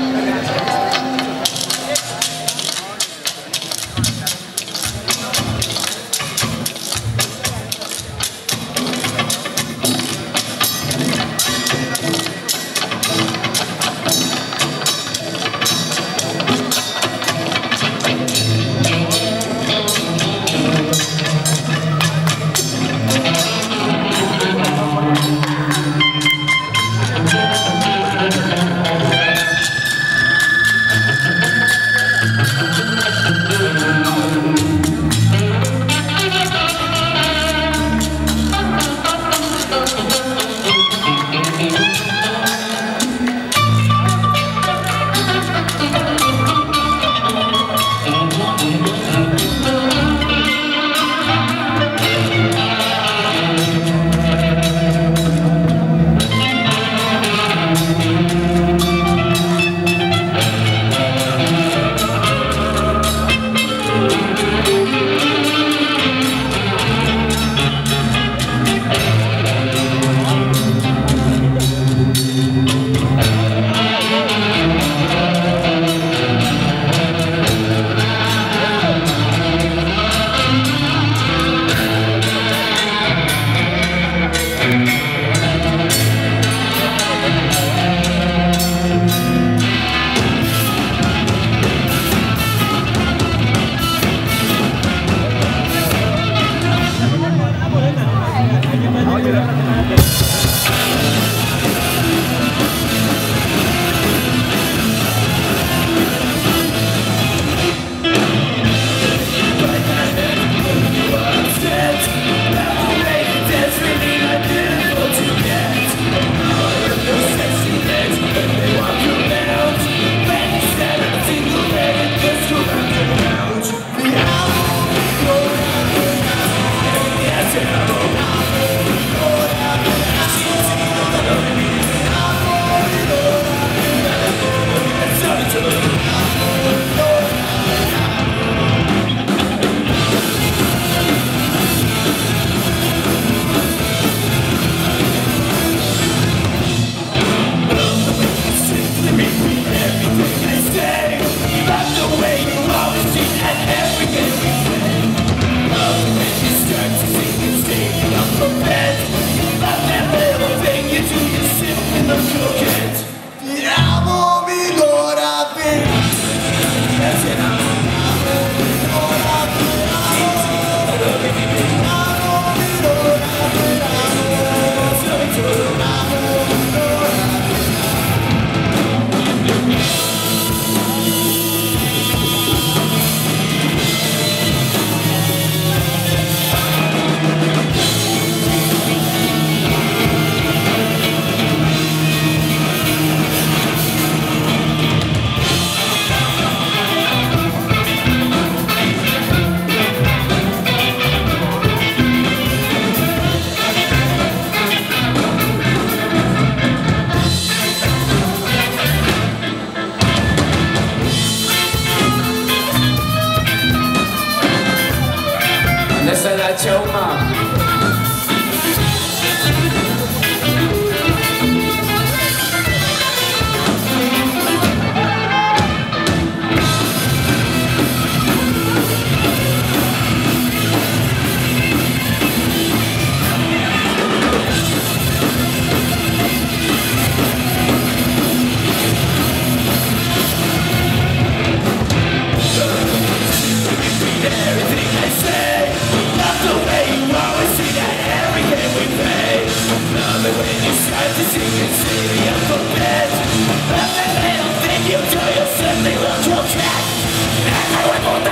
Gracias. Yeah. Look É chama Certainly will come back. And I